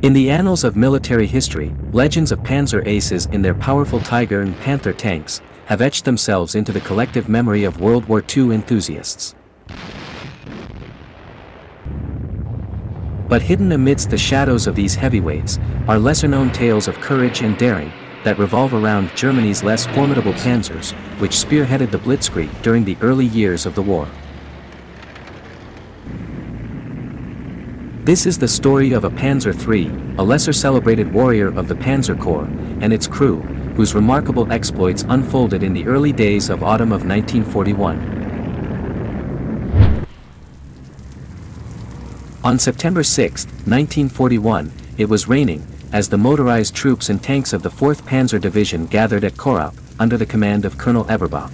In the annals of military history, legends of Panzer aces in their powerful Tiger and Panther tanks have etched themselves into the collective memory of World War II enthusiasts. But hidden amidst the shadows of these heavyweights are lesser-known tales of courage and daring that revolve around Germany's less formidable panzers, which spearheaded the Blitzkrieg during the early years of the war. This is the story of a Panzer III, a lesser celebrated warrior of the Panzer Corps, and its crew, whose remarkable exploits unfolded in the early days of autumn of 1941. On September 6, 1941, it was raining, as the motorized troops and tanks of the 4th Panzer Division gathered at Korab, under the command of Colonel Eberbach.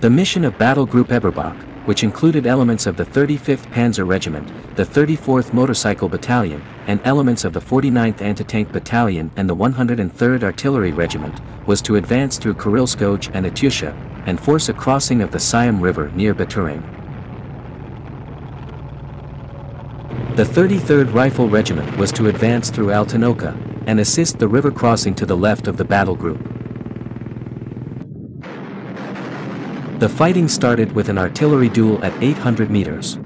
The mission of Battle Group Eberbach, which included elements of the 35th Panzer Regiment, the 34th Motorcycle Battalion, and elements of the 49th Anti-Tank Battalion and the 103rd Artillery Regiment, was to advance through Kurilskoye and Atusha, and force a crossing of the Seym River near Baturin. The 33rd Rifle Regiment was to advance through Altanoka, and assist the river crossing to the left of the battle group. The fighting started with an artillery duel at 800 meters.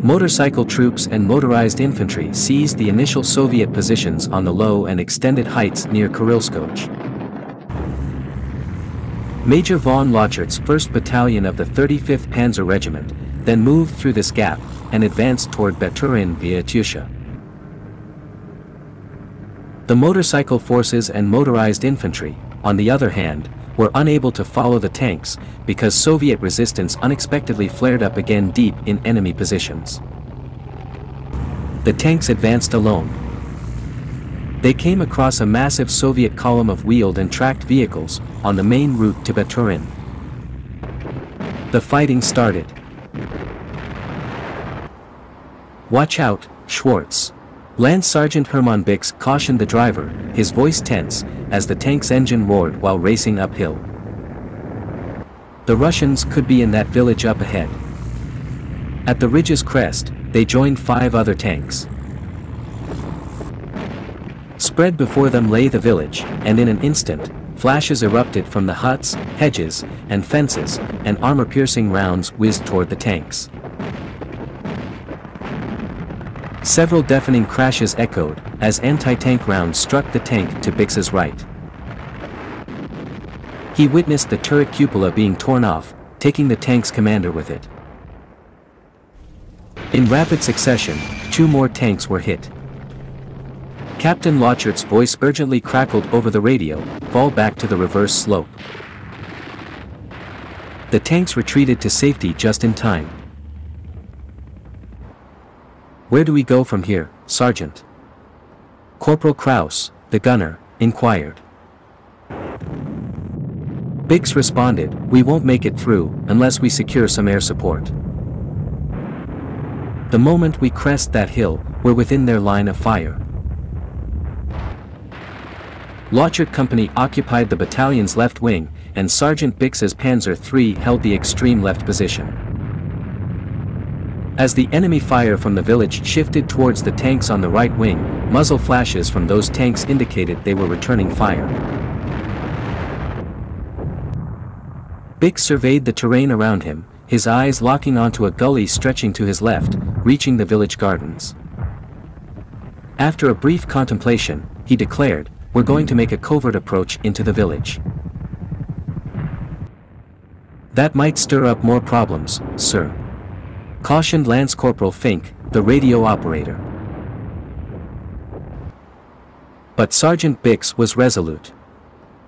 Motorcycle troops and motorized infantry seized the initial Soviet positions on the low and extended heights near Kurilskoye. Major von Lauchert's 1st Battalion of the 35th Panzer Regiment then moved through this gap and advanced toward Baturin via Tusha. The motorcycle forces and motorized infantry, on the other hand, were unable to follow the tanks because Soviet resistance unexpectedly flared up again deep in enemy positions. The tanks advanced alone, they came across a massive Soviet column of wheeled and tracked vehicles on the main route to Baturin. The fighting started. Watch out, Schwartz. Lance Sergeant Hermann Bix cautioned the driver, his voice tense, as the tank's engine roared while racing uphill. The Russians could be in that village up ahead. At the ridge's crest, they joined five other tanks. Spread before them lay the village, and in an instant, flashes erupted from the huts, hedges, and fences, and armor-piercing rounds whizzed toward the tanks. Several deafening crashes echoed, as anti-tank rounds struck the tank to Bix's right. He witnessed the turret cupola being torn off, taking the tank's commander with it. In rapid succession, two more tanks were hit. Captain Lauchert's voice urgently crackled over the radio, fall back to the reverse slope. The tanks retreated to safety just in time. Where do we go from here, Sergeant? Corporal Kraus, the gunner, inquired. Bix responded, we won't make it through, unless we secure some air support. The moment we crest that hill, we're within their line of fire. Lauchert Company occupied the battalion's left wing, and Sergeant Bix's Panzer III held the extreme left position. As the enemy fire from the village shifted towards the tanks on the right wing, muzzle flashes from those tanks indicated they were returning fire. Bix surveyed the terrain around him, his eyes locking onto a gully stretching to his left, reaching the village gardens. After a brief contemplation, he declared, we're going to make a covert approach into the village. That might stir up more problems, sir. Cautioned Lance Corporal Fink, the radio operator. But Sergeant Bix was resolute.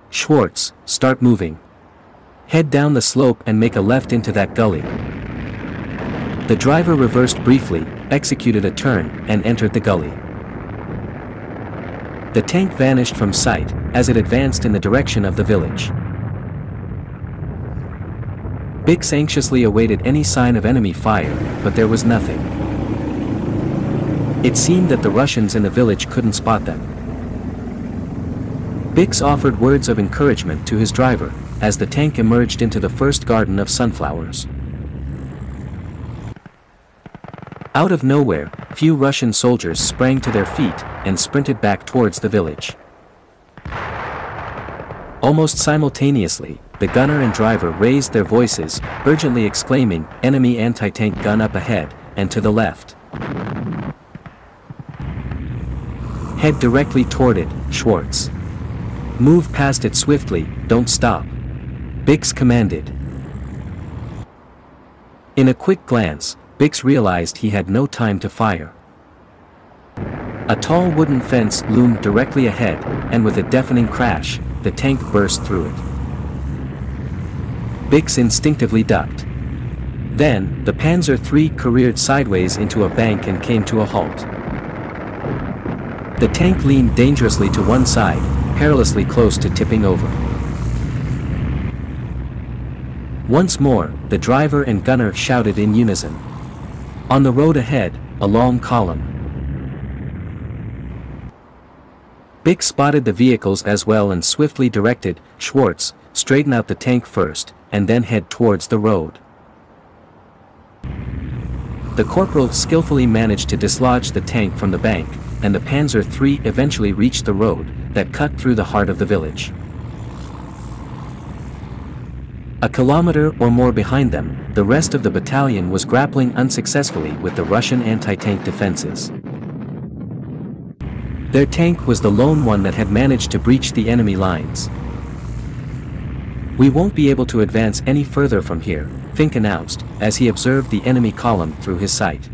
Schwartz, start moving. Head down the slope and make a left into that gully. The driver reversed briefly, executed a turn, and entered the gully. The tank vanished from sight, as it advanced in the direction of the village. Bix anxiously awaited any sign of enemy fire, but there was nothing. It seemed that the Russians in the village couldn't spot them. Bix offered words of encouragement to his driver, as the tank emerged into the first garden of sunflowers. Out of nowhere, few Russian soldiers sprang to their feet and sprinted back towards the village. Almost simultaneously, the gunner and driver raised their voices, urgently exclaiming, enemy anti-tank gun up ahead, and to the left. Head directly toward it, Schwartz. Move past it swiftly, don't stop. Bix commanded. In a quick glance, Bix realized he had no time to fire. A tall wooden fence loomed directly ahead, and with a deafening crash, the tank burst through it. Bix instinctively ducked. Then, the Panzer III careered sideways into a bank and came to a halt. The tank leaned dangerously to one side, perilously close to tipping over. Once more, the driver and gunner shouted in unison. On the road ahead, a long column. Bix spotted the vehicles as well and swiftly directed, Schwartz, straighten out the tank first, and then head towards the road. The corporal skillfully managed to dislodge the tank from the bank, and the Panzer III eventually reached the road that cut through the heart of the village. A kilometer or more behind them, the rest of the battalion was grappling unsuccessfully with the Russian anti-tank defenses. Their tank was the lone one that had managed to breach the enemy lines. We won't be able to advance any further from here, Fink announced, as he observed the enemy column through his sight.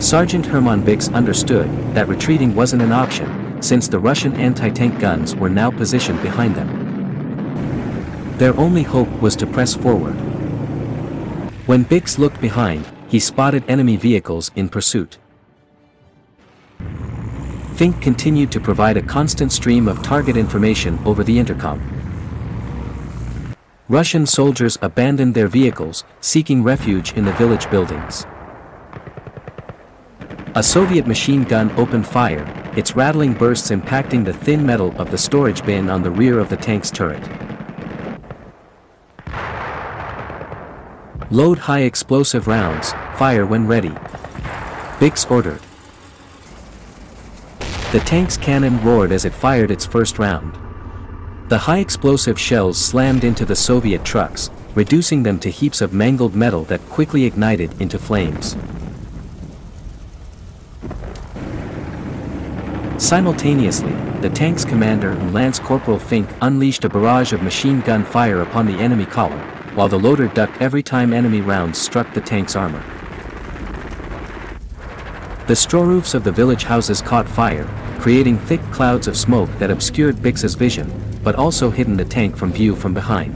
Sergeant Hermann Bix understood that retreating wasn't an option, since the Russian anti-tank guns were now positioned behind them. Their only hope was to press forward. When Bix looked behind, he spotted enemy vehicles in pursuit. Fink continued to provide a constant stream of target information over the intercom. Russian soldiers abandoned their vehicles, seeking refuge in the village buildings. A Soviet machine gun opened fire, its rattling bursts impacting the thin metal of the storage bin on the rear of the tank's turret. Load high explosive rounds, fire when ready. Bix ordered. The tank's cannon roared as it fired its first round. The high explosive shells slammed into the Soviet trucks, reducing them to heaps of mangled metal that quickly ignited into flames. Simultaneously, the tank's commander and Lance Corporal Fink unleashed a barrage of machine gun fire upon the enemy column, while the loader ducked every time enemy rounds struck the tank's armor. The straw roofs of the village houses caught fire, creating thick clouds of smoke that obscured Bix's vision, but also hidden the tank from view from behind.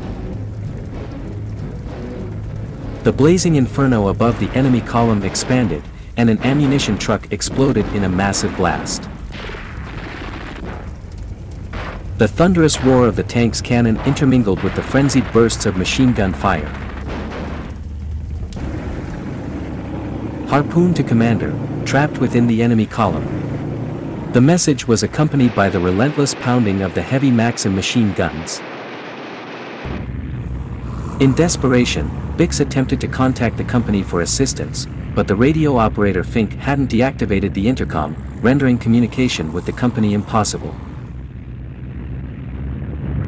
The blazing inferno above the enemy column expanded, and an ammunition truck exploded in a massive blast. The thunderous roar of the tank's cannon intermingled with the frenzied bursts of machine gun fire. Harpoon to commander, trapped within the enemy column. The message was accompanied by the relentless pounding of the heavy Maxim machine guns. In desperation, Bix attempted to contact the company for assistance, but the radio operator Fink hadn't deactivated the intercom, rendering communication with the company impossible.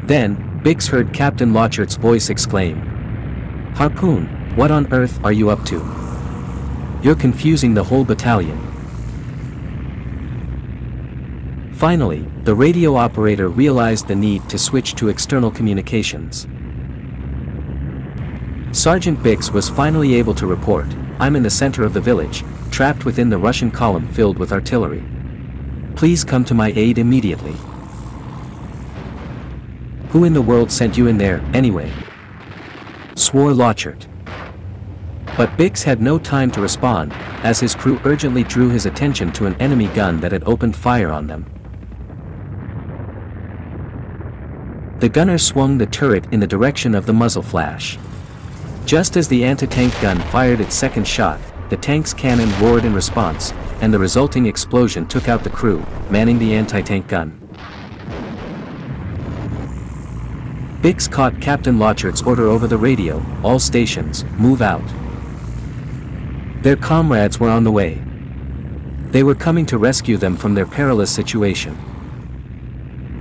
Then, Bix heard Captain Lauchert's voice exclaim. Harpoon, what on earth are you up to? You're confusing the whole battalion. Finally, the radio operator realized the need to switch to external communications. Sergeant Bix was finally able to report, I'm in the center of the village, trapped within the Russian column filled with artillery. Please come to my aid immediately. Who in the world sent you in there, anyway? Swore Lauchert. But Bix had no time to respond, as his crew urgently drew his attention to an enemy gun that had opened fire on them. The gunner swung the turret in the direction of the muzzle flash. Just as the anti-tank gun fired its second shot, the tank's cannon roared in response, and the resulting explosion took out the crew, manning the anti-tank gun. Bix caught Captain Lauchert's order over the radio, all stations, move out. Their comrades were on the way. They were coming to rescue them from their perilous situation.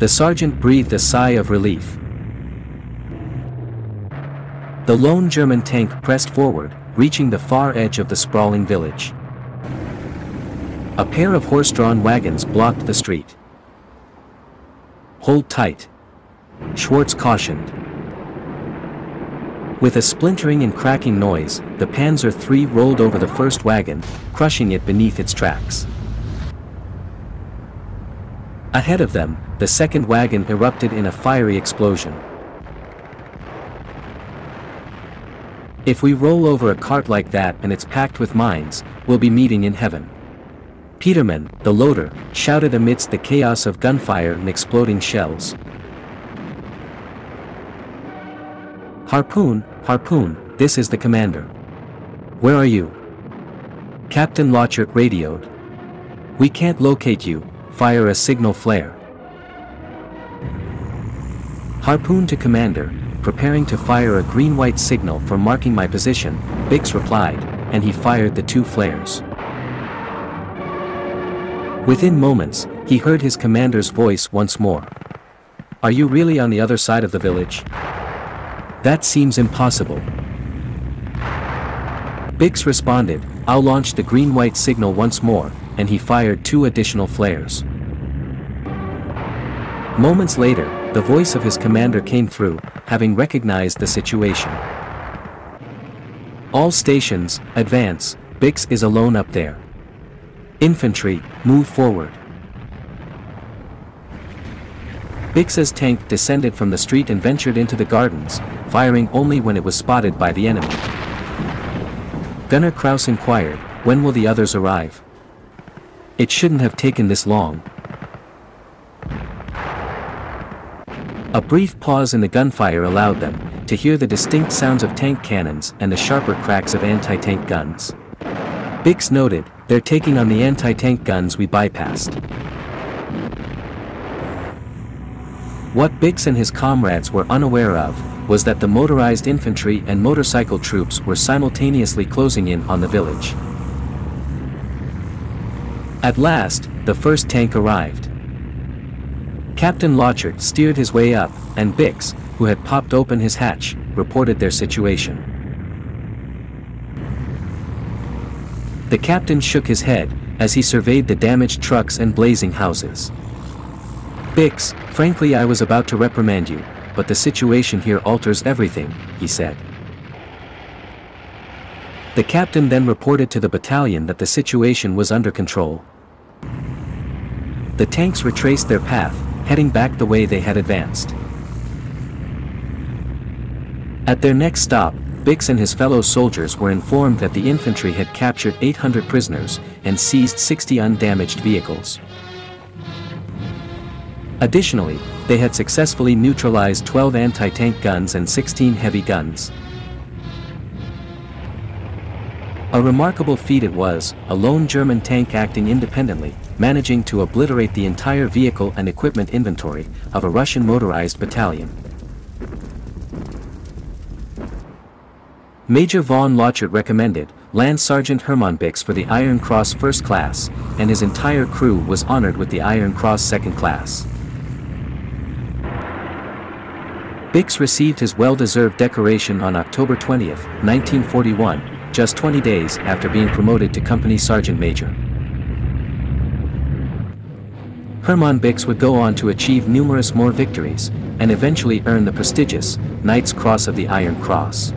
The sergeant breathed a sigh of relief. The lone German tank pressed forward, reaching the far edge of the sprawling village. A pair of horse-drawn wagons blocked the street. Hold tight. Schwartz cautioned. With a splintering and cracking noise, the Panzer III rolled over the first wagon, crushing it beneath its tracks. Ahead of them, the second wagon erupted in a fiery explosion. If we roll over a cart like that and it's packed with mines, we'll be meeting in heaven. Peterman, the loader, shouted amidst the chaos of gunfire and exploding shells. Harpoon, Harpoon, this is the commander. Where are you? Captain Lauchert radioed. We can't locate you, fire a signal flare. Harpoon to commander, preparing to fire a green-white signal for marking my position, Bix replied, and he fired the two flares. Within moments, he heard his commander's voice once more. Are you really on the other side of the village? That seems impossible. Bix responded, I'll launch the green-white signal once more, and he fired two additional flares. Moments later, the voice of his commander came through, having recognized the situation. All stations, advance, Bix is alone up there. Infantry, move forward. Bix's tank descended from the street and ventured into the gardens, firing only when it was spotted by the enemy. Gunner Kraus inquired, when will the others arrive? It shouldn't have taken this long. A brief pause in the gunfire allowed them to hear the distinct sounds of tank cannons and the sharper cracks of anti-tank guns. Bix noted, they're taking on the anti-tank guns we bypassed. What Bix and his comrades were unaware of, was that the motorized infantry and motorcycle troops were simultaneously closing in on the village. At last, the first tank arrived. Captain Lauchert steered his way up, and Bix, who had popped open his hatch, reported their situation. The captain shook his head, as he surveyed the damaged trucks and blazing houses. Bix, frankly I was about to reprimand you, but the situation here alters everything, he said. The captain then reported to the battalion that the situation was under control. The tanks retraced their path, heading back the way they had advanced. At their next stop, Bix and his fellow soldiers were informed that the infantry had captured 800 prisoners and seized 60 undamaged vehicles. Additionally, they had successfully neutralized 12 anti-tank guns and 16 heavy guns. A remarkable feat it was, a lone German tank acting independently, managing to obliterate the entire vehicle and equipment inventory of a Russian motorized battalion. Major von Lauchert recommended Lance Sergeant Hermann Bix for the Iron Cross First Class, and his entire crew was honored with the Iron Cross Second Class. Bix received his well-deserved decoration on October 20, 1941, just 20 days after being promoted to Company Sergeant Major. Hermann Bix would go on to achieve numerous more victories, and eventually earn the prestigious Knight's Cross of the Iron Cross.